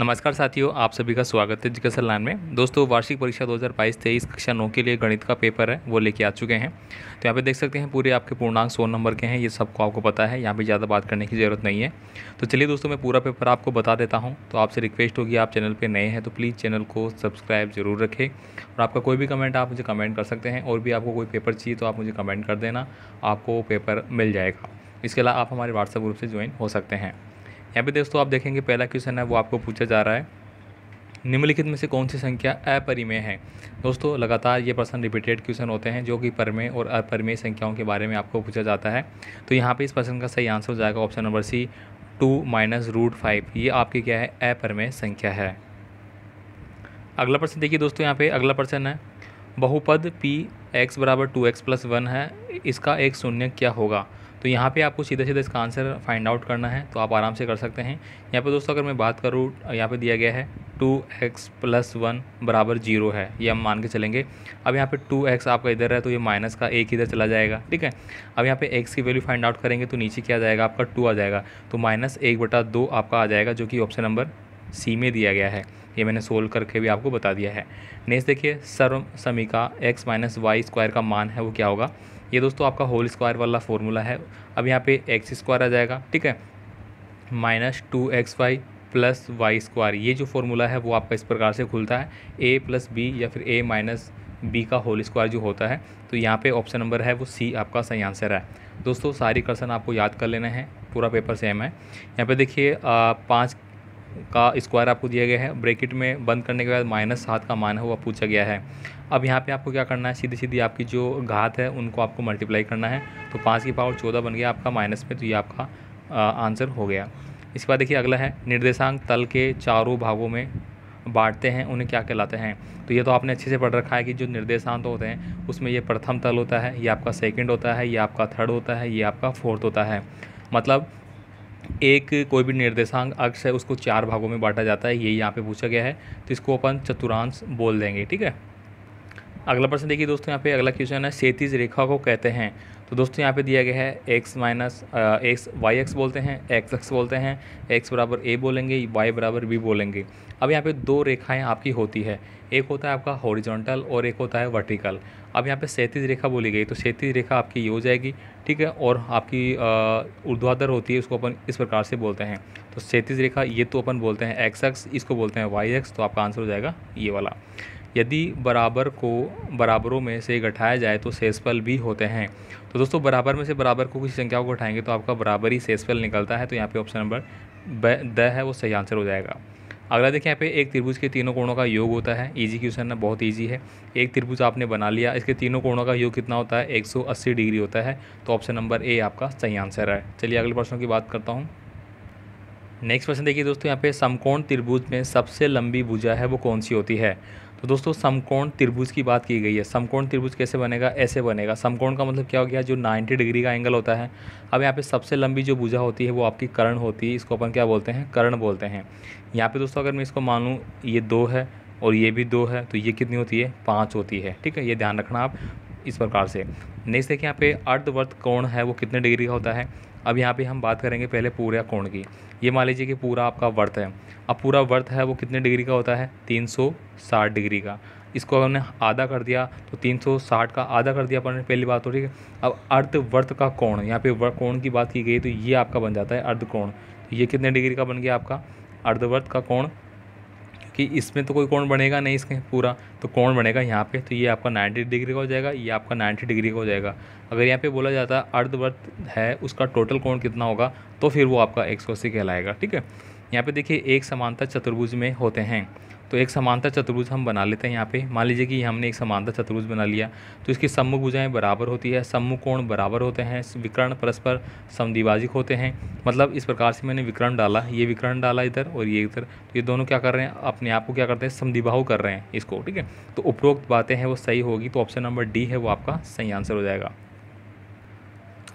नमस्कार साथियों, आप सभी का स्वागत है जिज्ञासा लाइन में। दोस्तों, वार्षिक परीक्षा 2022 तेईस कक्षा नौ के लिए गणित का पेपर है, वो लेके आ चुके हैं। तो यहाँ पे देख सकते हैं, पूरे आपके पूर्णांक सौ नंबर के हैं, ये सबको आपको पता है, यहाँ पे ज़्यादा बात करने की ज़रूरत नहीं है। तो चलिए दोस्तों, मैं पूरा पेपर आपको बता देता हूँ। तो आपसे रिक्वेस्ट होगी, आप चैनल पर नए हैं तो प्लीज़ चैनल को सब्सक्राइब ज़रूर रखें। और आपका कोई भी कमेंट, आप मुझे कमेंट कर सकते हैं, और भी आपको कोई पेपर चाहिए तो आप मुझे कमेंट कर देना, आपको पेपर मिल जाएगा। इसके अलावा आप हमारे व्हाट्सएप ग्रुप से ज्वाइन हो सकते हैं। यहाँ पे दोस्तों आप देखेंगे पहला क्वेश्चन है, वो आपको पूछा जा रहा है, निम्नलिखित में से कौन सी संख्या अपरिमेय है? दोस्तों, लगातार ये प्रश्न रिपीटेड क्वेश्चन होते हैं, जो कि परमेय और अपरिमेय संख्याओं के बारे में आपको पूछा जाता है। तो यहाँ पे इस प्रश्न का सही आंसर हो जाएगा option number C two minus root five ये आपकी क्या है? अपरिमेय संख्या है। अगला प्रश्न देखिए दोस्तों यहाँ पे, अगला प्रश्न है, बहुपद पी एक्स बराबर टू एक्स प्लस वन है, इसका एक शून्य क्या होगा? तो यहाँ पे आपको सीधे सीधा इसका आंसर फाइंड आउट करना है तो आप आराम से कर सकते हैं। यहाँ पे दोस्तों, अगर मैं बात करूँ, यहाँ पे दिया गया है टू एक्स प्लस वन बराबर ज़ीरो है, ये हम मान के चलेंगे। अब यहाँ पे टू एक्स आपका इधर है तो ये माइनस का एक इधर चला जाएगा, ठीक है? अब यहाँ पे एक्स की वैल्यू फाइंड आउट करेंगे तो नीचे क्या जाएगा? आपका टू आ जाएगा। तो माइनस एक बटा दो आपका आ जाएगा, जो कि ऑप्शन नंबर सी में दिया गया है। ये मैंने सोल्व करके भी आपको बता दिया है। नेक्स्ट देखिए, सर्व समीका एक्स माइनस वाई स्क्वायर का मान है, वो क्या होगा? ये दोस्तों आपका होल स्क्वायर वाला फॉर्मूला है। अब यहाँ पे एक्स स्क्वायर आ जाएगा, ठीक है? Minus two X Y plus Y square ये जो फॉर्मूला है वो आपका इस प्रकार से खुलता है। ए प्लस बी या फिर ए माइनस बी का होल स्क्वायर जो होता है तो यहाँ पे ऑप्शन नंबर है, वो सी आपका सही आंसर है। दोस्तों, सारी क्वेश्चन आपको याद कर लेना है, पूरा पेपर सेम है। यहाँ पे देखिए पाँच का स्क्वायर आपको दिया गया है। ब्रैकेट में बंद करने के बाद माइनस सात का मान है वो पूछा गया है। अब यहाँ पे आपको क्या करना है? सीधी सीधी आपकी जो घात है, उनको आपको मल्टीप्लाई करना है। तो पाँच की पावर चौदह बन गया आपका माइनस में तो ये आपका आंसर हो गया। इसके बाद देखिए अगला है, निर्देशांक तल के चारों भागों में बांटते हैं, उन्हें क्या कहलाते हैं? तो ये तो आपने अच्छे से पढ़ रखा है कि जो निर्देशांत होते हैं, उसमें ये प्रथम तल होता है, ये आपका सेकंड होता है, ये आपका थर्ड होता है, ये आपका फोर्थ होता है। मतलब एक कोई भी निर्देशांक अक्ष है, उसको चार भागों में बांटा जाता है ये यहाँ पे पूछा गया है। तो इसको अपन चतुरांश बोल देंगे, ठीक है? अगला प्रश्न देखिए दोस्तों, यहाँ पे अगला क्वेश्चन है सेतीज रेखा को कहते हैं। तो दोस्तों यहाँ पे दिया गया है X minus X Y X बोलते हैं एक्स एक्स बोलते हैं एक्स बराबर ए बोलेंगे वाई बराबर बी बोलेंगे। अब यहाँ पे दो रेखाएँ आपकी होती है। एक होता है आपका हॉरिजॉन्टल और एक होता है वर्टिकल अब यहाँ पे सैंतीस रेखा बोली गई तो सैंतीस रेखा आपकी ये हो जाएगी, ठीक है? और आपकी ऊर्ध्वाधर होती है, उसको अपन इस प्रकार से बोलते हैं। तो सैंतीस रेखा ये तो अपन बोलते हैं एक्स एक्स इसको बोलते हैं वाई एक्स तो आपका आंसर हो जाएगा ये वाला। यदि बराबर को बराबरों में से घटाया जाए तो शेषफल भी होते हैं। तो दोस्तों, बराबर में से बराबर को किसी संख्या को घटाएँगे तो आपका बराबर ही शेषफल निकलता है। तो यहाँ पे ऑप्शन नंबर द है, वो सही आंसर हो जाएगा। अगला देखिए, यहाँ पे एक त्रिभुज के तीनों कोणों का योग होता है। इजी क्वेश्चन है, बहुत इजी है। एक त्रिभुज आपने बना लिया, इसके तीनों कोणों का योग कितना होता है? 180 डिग्री होता है। तो ऑप्शन नंबर ए आपका सही आंसर है। चलिए अगले प्रश्नों की बात करता हूँ। नेक्स्ट प्रश्न देखिए दोस्तों, यहाँ पे समकोण त्रिभुज में सबसे लंबी भुजा है, वो कौन सी होती है? तो दोस्तों, समकोण त्रिभुज की बात की गई है। समकोण त्रिभुज कैसे बनेगा? ऐसे बनेगा। समकोण का मतलब क्या हो गया? जो 90 डिग्री का एंगल होता है। अब यहाँ पे सबसे लंबी जो भुजा होती है, वो आपकी कर्ण होती है। इसको अपन क्या बोलते हैं? कर्ण बोलते हैं। यहाँ पे दोस्तों, अगर मैं इसको मानूँ ये दो है और ये भी दो है तो ये कितनी होती है? पाँच होती है। ठीक है? ये ध्यान रखना आप इस प्रकार से। नेक्स्ट देखिए, यहाँ पे अर्धवर्त कोण है, वो कितने डिग्री का होता है? अब यहाँ पे हम बात करेंगे पहले पूरे कोण की। ये मान लीजिए कि पूरा आपका वर्थ है। अब पूरा वर्थ है वो कितने डिग्री का होता है? 360 डिग्री का। इसको हमने आधा कर दिया तो 360 का आधा कर दिया अपन पहली बात हो ठीक है? अब अर्धवर्त का कोण, यहाँ पे कोण की बात की गई तो ये आपका बन जाता है अर्ध कोण तो ये कितने डिग्री का बन गया आपका? अर्धवर्त का कोण कि इसमें तो कोई कोण बनेगा नहीं इसके पूरा तो कोण बनेगा यहाँ पे तो ये आपका 90 डिग्री का हो जाएगा, ये आपका 90 डिग्री का हो जाएगा। अगर यहाँ पे बोला जाता है अर्धवर्त है, उसका टोटल कोण कितना होगा तो फिर वो आपका एक सौ अस्सी कहलाएगा, ठीक है? यहाँ पे देखिए, एक समानता चतुर्भुज में होते हैं। तो एक समांतर चतुर्भुज हम बना लेते हैं यहाँ पे। मान लीजिए कि हमने एक समांतर चतुर्भुज बना लिया तो इसकी सम्मुख भुजाएँ बराबर होती है सम्मुख कोण बराबर होते हैं, विकर्ण परस्पर समद्विभाजिक होते हैं। मतलब इस प्रकार से मैंने विकर्ण डाला, ये विकर्ण डाला इधर और ये इधर। तो ये दोनों क्या कर रहे हैं, अपने आप को क्या करते हैं समद्विबाहु कर रहे हैं इसको, ठीक है? तो उपरोक्त बातें हैं, वो सही होगी तो ऑप्शन नंबर डी है, वो आपका सही आंसर हो जाएगा।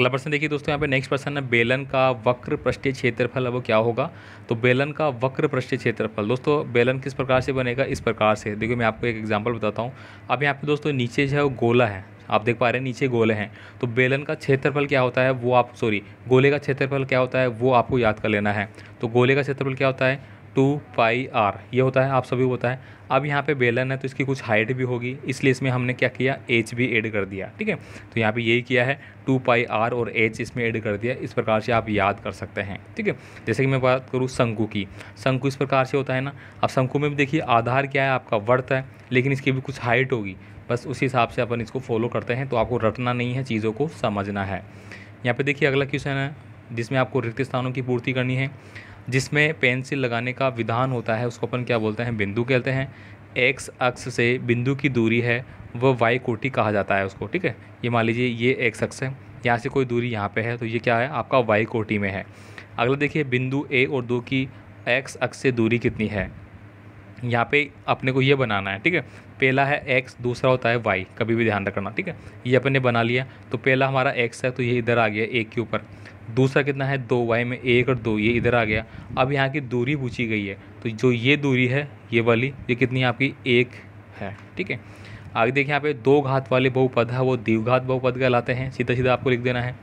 अगला प्रश्न देखिए दोस्तों, यहाँ पे नेक्स्ट प्रश्न है, बेलन का वक्र पृष्ठीय क्षेत्रफल अब क्या होगा? तो बेलन का वक्र पृष्ठीय क्षेत्रफल, दोस्तों, बेलन किस प्रकार से बनेगा? इस प्रकार से। देखिए, मैं आपको एक एग्जांपल बताता हूँ। अब यहाँ पे दोस्तों, नीचे जो है वो गोला है। आप देख पा रहे हैं, नीचे गोले हैं। तो बेलन का क्षेत्रफल क्या होता है? वो आप सॉरी गोले का क्षेत्रफल क्या होता है? वो आपको याद कर लेना है। तो गोले का क्षेत्रफल क्या होता है? टू पाई आर, ये होता है, आप सभी को होता है। अब यहाँ पे बेलन है तो इसकी कुछ हाइट भी होगी, इसलिए इसमें हमने क्या किया एच भी ऐड कर दिया, ठीक है? तो यहाँ पे यही किया है, टू पाई आर और एच इसमें ऐड कर दिया, इस प्रकार से आप याद कर सकते हैं, ठीक है? जैसे कि मैं बात करूँ शंकु की, शंकु इस प्रकार से होता है ना? अब शंकु में भी देखिए, आधार क्या है, आपका वर्थ है, लेकिन इसकी भी कुछ हाइट होगी, बस उसी हिसाब से अपन इसको फॉलो करते हैं तो आपको रटना नहीं है, चीज़ों को समझना है। यहाँ पर देखिए अगला क्वेश्चन है, जिसमें आपको रिक्त स्थानों की पूर्ति करनी है। जिसमें पेंसिल लगाने का विधान होता है, उसको अपन क्या बोलते हैं, बिंदु कहते हैं। एक्स अक्ष से बिंदु की दूरी है, वह वाई कोटि कहा जाता है उसको, ठीक है? ये मान लीजिए ये एक्स अक्ष है, यहाँ से कोई दूरी यहाँ पे है तो ये क्या है? आपका वाई कोटि में है। अगला देखिए, बिंदु ए और दो की एक्स अक्ष से दूरी कितनी है? यहाँ पे अपने को ये बनाना है, ठीक है? पहला है एक्स दूसरा होता है वाई कभी भी ध्यान रखना, ठीक है? ये अपन ने बना लिया तो पहला हमारा एक्स है तो ये इधर आ गया एक के ऊपर। दूसरा कितना है? दो वाई में एक और दो, ये इधर आ गया। अब यहाँ की दूरी पूछी गई है। तो जो ये दूरी है, ये वाली, ये कितनी आपकी? एक है, ठीक है? आगे देखिए यहाँ पे दो घात वाले बहुपद है, वो द्विघात बहुपद कहलाते हैं सीधा सीधा आपको लिख देना है।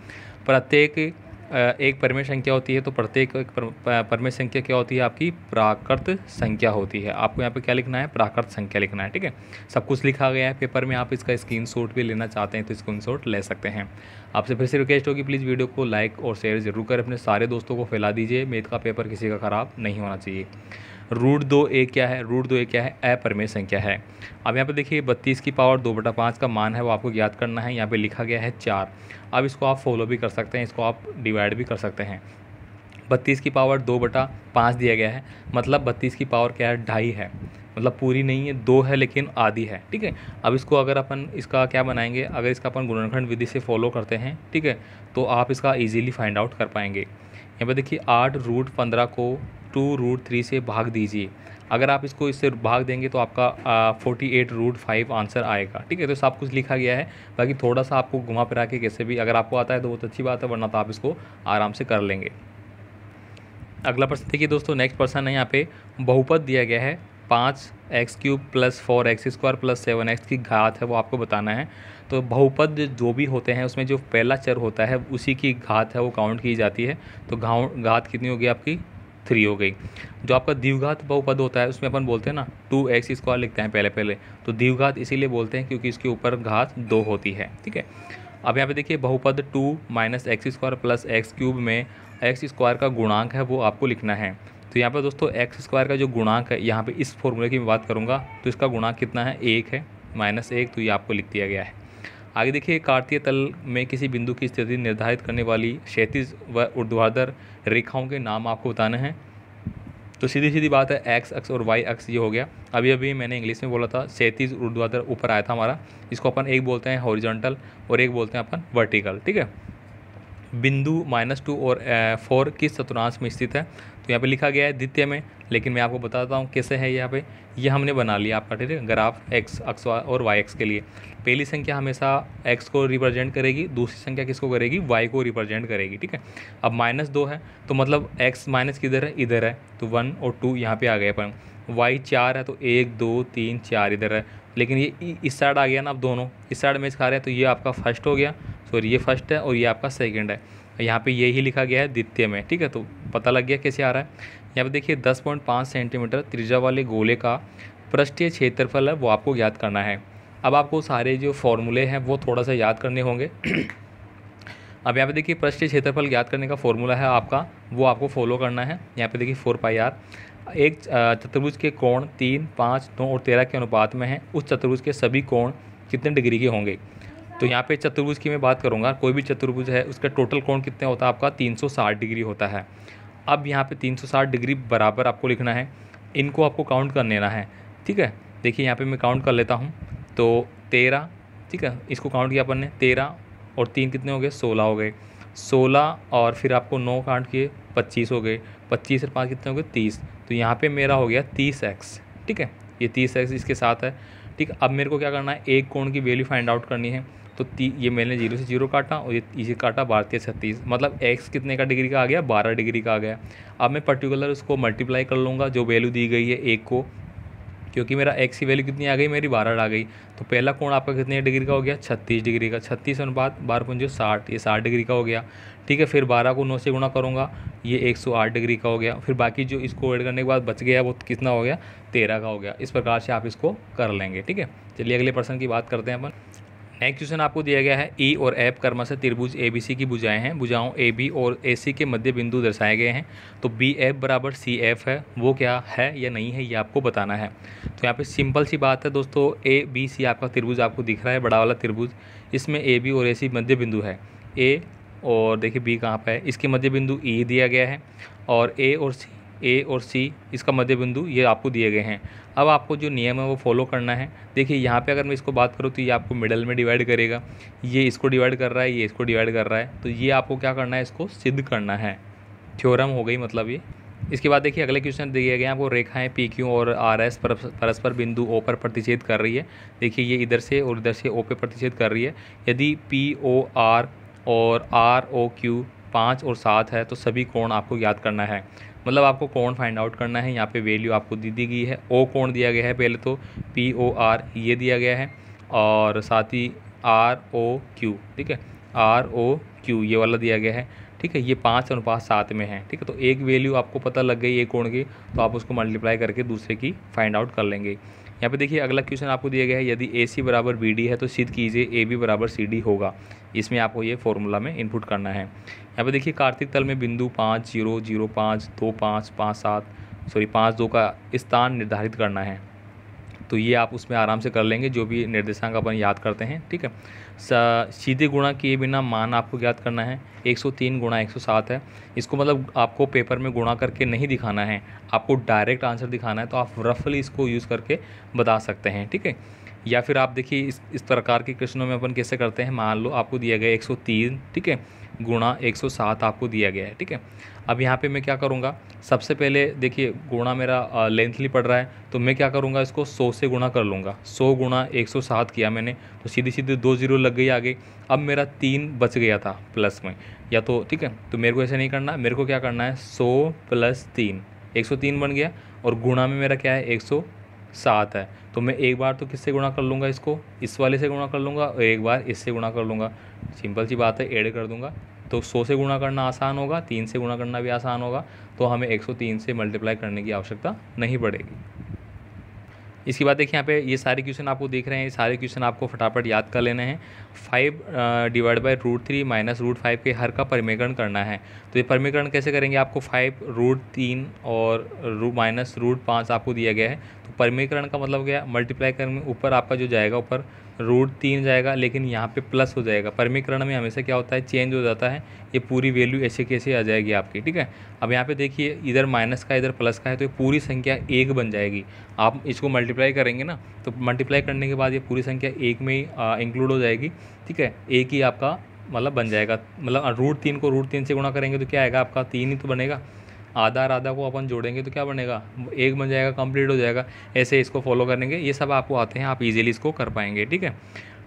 प्रत्येक एक परमेय संख्या होती है तो प्रत्येक एक परमेय संख्या क्या होती है? आपकी प्राकृत संख्या होती है। आपको यहाँ पे क्या लिखना है? प्राकृत संख्या लिखना है, ठीक है? सब कुछ लिखा गया है पेपर में, आप इसका स्क्रीन भी लेना चाहते हैं तो स्क्रीन ले सकते हैं। आपसे फिर से रिक्वेस्ट होगी प्लीज़ वीडियो को लाइक और शेयर ज़रूर करें। अपने सारे दोस्तों को फैला दीजिए। मेथ का पेपर किसी का ख़राब नहीं होना चाहिए। रूट दो ए क्या है? रूट दो ए क्या है? अपरमेय संख्या है। अब यहाँ पे देखिए बत्तीस की पावर दो बटा पाँच का मान है, वो आपको याद करना है। यहाँ पे लिखा गया है चार। अब इसको आप फॉलो भी कर सकते हैं, इसको आप डिवाइड भी कर सकते हैं। बत्तीस की पावर दो बटा पाँच दिया गया है मतलब बत्तीस की पावर क्या है? ढाई है। मतलब पूरी नहीं है, दो है लेकिन आधी है, ठीक है? अब इसको अगर अपन इसका क्या बनाएँगे? अगर इसका अपन गुणनखंड विधि से फॉलो करते हैं, ठीक है? तो आप इसका ईजीली फाइंड आउट कर पाएँगे। यहाँ पर देखिए आठ रूट पंद्रह को टू रूट थ्री से भाग दीजिए। अगर आप इसको इससे भाग देंगे तो आपका forty eight root five answer आएगा। ठीक है तो सब कुछ लिखा गया है। बाकी थोड़ा सा आपको घुमा फिरा के कैसे भी अगर आपको आता है तो बहुत अच्छी बात है, वरना तो आप इसको आराम से कर लेंगे। अगला प्रश्न, देखिए दोस्तों नेक्स्ट प्रश्न है यहाँ पे। बहुपद दिया गया है। पाँच X cube plus four X square plus seven X की घात है, वो आपको बताना है। तो बहुपद जो भी होते हैं, उसमें जो पहला चर होता है, उसी की घात है, वो काउंट की जाती है। तो घात कितनी होगी आपकी? थ्री हो गई। जो आपका द्विघात बहुपद होता है, उसमें अपन बोलते हैं ना टू एक्स स्क्वायर लिखते हैं पहले पहले। तो द्विघात इसीलिए बोलते हैं क्योंकि इसके ऊपर घात दो होती है, ठीक है? अब यहाँ पे देखिए, बहुपद two minus X square plus X cube में एक्स स्क्वायर का गुणांक है, वो आपको लिखना है। तो यहाँ पर दोस्तों एक्स स्क्वायर का जो गुणांक है, यहाँ पे इस फॉर्मूले की मैं बात करूँगा तो इसका गुणांक कितना है? एक है माइनस एक तो ये आपको लिख दिया गया है। आगे देखिए, कार्तीय तल में किसी बिंदु की स्थिति निर्धारित करने वाली क्षैतिज व ऊर्ध्वाधर रेखाओं के नाम आपको बताने हैं। तो सीधी सीधी बात है एक्स अक्ष और वाई अक्ष ये हो गया। अभी अभी मैंने इंग्लिश में बोला था सैंतीस ऊर्ध्वाधर ऊपर आया था हमारा। इसको अपन एक बोलते हैं हॉरिजॉन्टल और एक बोलते हैं अपन वर्टिकल ठीक है? बिंदु माइनस टू और फोर किस चतुरांश में स्थित है? तो यहाँ पे लिखा गया है द्वितीय में, लेकिन मैं आपको बताता हूँ कैसे है यहाँ पे। ये हमने बना लिया आपका, ठीक है? ग्राफ एक्स अक्स और वाई एक्स के लिए। पहली संख्या हमेशा एक्स को रिप्रेजेंट करेगी, दूसरी संख्या किसको करेगी? वाई को रिप्रेजेंट करेगी, ठीक है? अब माइनस दो है तो मतलब एक्स माइनस किधर है? इधर है। तो वन और टू यहाँ पर आ गए अपन। वाई चार है तो एक, दो, तीन, चार इधर है। लेकिन ये इस साइड आ गया ना आप दोनों। इस साइड में खा रहे हैं तो ये आपका फ़र्स्ट हो गया। सॉरी, ये फ़र्स्ट है और ये आपका सेकेंड है। यहाँ पे यही लिखा गया है द्वितीय में, ठीक है? तो पता लग गया कैसे आ रहा है? यहाँ पे देखिए, दस पॉइंट पाँच सेंटीमीटर त्रिज्या वाले गोले का पृष्ठीय क्षेत्रफल है, वो आपको याद करना है। अब आपको सारे जो फॉर्मूले हैं, वो थोड़ा सा याद करने होंगे। अब यहाँ पे देखिए, पृष्ठीय क्षेत्रफल याद करने का फॉर्मूला है आपका, वो आपको फॉलो करना है। यहाँ पे देखिए, फोर पाई आर। एक चतुर्भुज के कोण तीन, पाँच नौ और तेरह के अनुपात में है। उस चतुर्भुज के सभी कोण कितने डिग्री के होंगे? तो यहाँ पे चतुर्भुज की मैं बात करूँगा, कोई भी चतुर्भुज है, उसका टोटल कोण कितने होता है आपका? 360 डिग्री होता है। अब यहाँ पे 360 डिग्री बराबर आपको लिखना है, इनको आपको काउंट कर लेना है, ठीक है? देखिए यहाँ पे मैं काउंट कर लेता हूँ तो तेरह, ठीक है? इसको काउंट किया अपन ने, तेरह और तीन कितने हो गए? सोलह हो गए। सोलह और फिर आपको नौ काउंट किए, पच्चीस हो गए। पच्चीस और पाँच कितने हो गए? तीस। तो यहाँ पर मेरा हो गया तीस एक्स, ठीक है? ये तीस एक्स इसके साथ है, ठीक? अब मेरे को क्या करना है? एक कोण की वैल्यू फाइंड आउट करनी है। तो ती, ये मैंने ज़ीरो से ज़ीरो काटा और ये, इसे काटा बारह छत्तीस। मतलब एक्स कितने का डिग्री का आ गया? बारह डिग्री का आ गया। अब मैं पर्टिकुलर उसको मल्टीप्लाई कर लूँगा, जो वैल्यू दी गई है एक को। क्योंकि मेरा एक्स की वैल्यू कितनी आ गई? मेरी बारह आ गई। तो पहला कोण आपका कितने डिग्री का हो गया? छत्तीस डिग्री का। छत्तीस अनुपात बारह पंजो साठ। ये साठ डिग्री का हो गया। ठीक है, फिर बारह को नौ से गुणा करूँगा। ये एक सौ आठ डिग्री का हो गया। फिर बाकी जो इसको ऐड करने के बाद बच गया, वो कितना हो गया? तेरह का हो गया। इस प्रकार से आप इसको कर लेंगे। ठीक है? चलिए अगले पर्सन की बात करते हैं अपन। नेक्स्ट क्वेश्चन आपको दिया गया है ई e और एफ़ कर्म से त्रिभुज ए बी सी की भुजाएँ हैं। भुजाओं ए बी और ए सी के मध्य बिंदु दर्शाए गए हैं। तो बी एफ़ बराबर सी एफ़ है। वो क्या है या नहीं है, ये आपको बताना है। तो यहाँ पे सिंपल सी बात है दोस्तों ए बी सी आपका त्रिभुज आपको दिख रहा है, बड़ा वाला त्रिभुज। इसमें ए बी और ए सी मध्य बिंदु है। ए और देखिए बी कहाँ पर है। इसके मध्य बिंदु ई e दिया गया है और ए और सी ए और सी इसका मध्य बिंदु ये आपको दिए गए हैं। अब आपको जो नियम है वो फॉलो करना है। देखिए, यहाँ पे अगर मैं इसको बात करूँ तो ये आपको मिडल में डिवाइड करेगा। ये इसको डिवाइड कर रहा है, ये इसको डिवाइड कर रहा है। तो ये आपको क्या करना है, इसको सिद्ध करना है। थ्योरम हो गई मतलब ये। इसके बाद देखिए, अगले क्वेश्चन दिए गए आपको रेखाएँ पी क्यू और आर एस परस्पर बिंदु ओ पर प्रतिषेध कर रही है। देखिए, ये इधर से और इधर से ओ पे प्रतिषेध कर रही है। यदि पी ओ आर और आर ओ क्यू पाँच और सात है तो सभी कोण आपको याद करना है। मतलब आपको कोण फाइंड आउट करना है, यहाँ पे वैल्यू आपको दी दी गई है। ओ कोण दिया गया है पहले तो? पी ओ आर ये दिया गया है। और साथ ही आर ओ क्यू ठीक है? आर ओ क्यू ये वाला दिया गया है। ठीक है, ये पाँच अनुपात सात में है, ठीक है? तो एक वैल्यू आपको पता लग गई, एक कोण की तो आप उसको मल्टीप्लाई करके दूसरे की फाइंड आउट कर लेंगे। यहाँ पे देखिए, अगला क्वेश्चन आपको दिया गया है, यदि ए सी बराबर बी डी है तो सिद्ध कीजिए ए बी बराबर सी डी होगा। इसमें आपको ये फॉर्मूला में इनपुट करना है। यहाँ पे देखिए कार्तिक तल में बिंदु पाँच, ज़ीरो ज़ीरो पाँच, दो पाँच पाँच सात, सॉरी, पाँच दो का स्थान निर्धारित करना है। तो ये आप उसमें आराम से कर लेंगे, जो भी निर्देशांक अपन याद करते हैं, ठीक है? सीधे गुणा किए बिना मान आपको याद करना है 103 गुणा 107 है। इसको मतलब आपको पेपर में गुणा करके नहीं दिखाना है, आपको डायरेक्ट आंसर दिखाना है तो आप रफली इसको यूज़ करके बता सकते हैं, ठीक है? या फिर आप देखिए इस इस प्रकार के क्वेश्चनों में अपन कैसे करते हैं, मान लो आपको दिया गया 103 ठीक है? गुणा 107 आपको दिया गया है, ठीक है? अब यहाँ पे मैं क्या करूँगा? सबसे पहले देखिए, गुणा मेरा लेंथली पड़ रहा है तो मैं क्या करूँगा, इसको 100 से गुणा कर लूँगा। 100 गुणा 107 किया मैंने तो सीधी सीधी दो ज़ीरो लग गई आगे। अब मेरा तीन बच गया था प्लस में। या तो ठीक है? तो मेरे को ऐसे नहीं करना, मेरे को क्या करना है? सौ प्लस तीन, एक बन गया, और गुणा में मेरा क्या है? एक सात है। तो मैं एक बार तो किससे गुणा कर लूँगा इसको? इस वाले से गुणा कर लूँगा, और एक बार इससे गुणा कर लूँगा। सिंपल सी बात है ऐड कर दूँगा। तो सौ से गुणा करना आसान होगा, तीन से गुणा करना भी आसान होगा। तो हमें एक सौ तीन से मल्टीप्लाई करने की आवश्यकता नहीं पड़ेगी। इसके बाद देखिए यहाँ पे ये सारे क्वेश्चन आपको देख रहे हैं। ये सारे क्वेश्चन आपको फटाफट याद कर लेने हैं। Five divide by root three minus root five के हर का परिमेकरण करना है। तो ये परिमेकरण कैसे करेंगे? आपको फाइव रूट तीन और रू माइनस रूट पाँच आपको दिया गया है। परिमेकरण का मतलब क्या मल्टीप्लाई करने में ऊपर आपका जो जाएगा ऊपर रूट तीन जाएगा, लेकिन यहाँ पे प्लस हो जाएगा। परमीकरण में हमेशा क्या होता है? चेंज हो जाता है। ये पूरी वैल्यू ऐसे कैसे आ जाएगी आपकी, ठीक है? अब यहाँ पे देखिए, इधर माइनस का, इधर प्लस का है तो ये पूरी संख्या एक बन जाएगी। आप इसको मल्टीप्लाई करेंगे ना तो मल्टीप्लाई करने के बाद ये पूरी संख्या एक में ही इंक्लूड हो जाएगी, ठीक है? एक ही आपका मतलब बन जाएगा। मतलब रूट तीन को रूट तीन से गुणा करेंगे तो क्या आएगा? आपका तीन ही तो बनेगा। आधा और आधा को अपन जोड़ेंगे तो क्या बनेगा? एक बन जाएगा कंप्लीट हो जाएगा। ऐसे इसको फॉलो करेंगे। ये सब आपको आते हैं, आप इजीली इसको कर पाएँगे, ठीक है?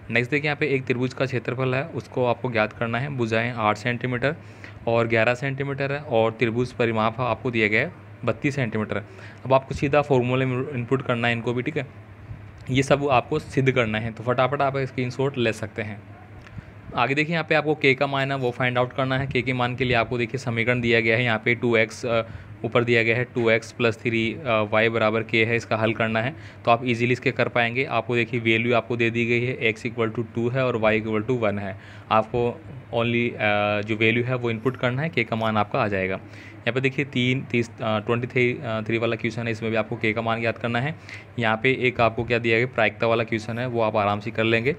नेक्स्ट देखिए, यहाँ पे एक त्रिभुज का क्षेत्रफल है, उसको आपको ज्ञात करना है। बुझाएँ आठ सेंटीमीटर और ग्यारह सेंटीमीटर है और त्रिभुज परिमाप आपको दिया गया है बत्तीस सेंटीमीटर अब आपको सीधा फॉर्मूले इनपुट करना है इनको भी, ठीक है? ये सब आपको सिद्ध करना है तो फटाफट आप स्क्रीन ले सकते हैं। आगे देखिए, यहाँ पे आपको के का मान है, वो फाइंड आउट करना है। के के मान के लिए आपको देखिए, समीकरण दिया गया है। यहाँ पे टू एक्स ऊपर दिया गया है। Two X plus three Y बराबर के है, इसका हल करना है। तो आप इजीली इसके कर पाएँगे। आपको देखिए वैल्यू आपको दे दी गई है। एक्स इक्वल टू टू है और वाई इक्वल टू वन है। आपको ओनली जो वैल्यू है, वो इनपुट करना है। के का मान आपका आ जाएगा। यहाँ पे देखिए तीन, तीस ट्वेंटी थ्री थ्री वाला क्वेश्चन है, इसमें भी आपको के का मान याद करना है। यहाँ पे एक आपको क्या दिया गया, प्रायिकता वाला क्वेश्चन है, वो आप आराम से कर लेंगे।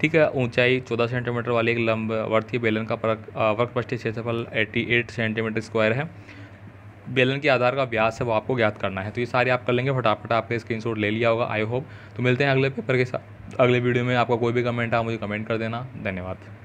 ठीक है, ऊंचाई 14 सेंटीमीटर वाली एक लंब वर्थी बेलन का वर्क पृष्ठीय क्षेत्रफल 88 सेंटीमीटर स्क्वायर है। बेलन के आधार का व्यास है, वो आपको ज्ञात करना है। तो ये सारे आप कर लेंगे, फटाफट आपने स्क्रीनशॉट ले लिया होगा आई होप तो मिलते हैं अगले पेपर के साथ, अगले वीडियो में आपका कोई भी कमेंट है मुझे कमेंट कर देना। धन्यवाद।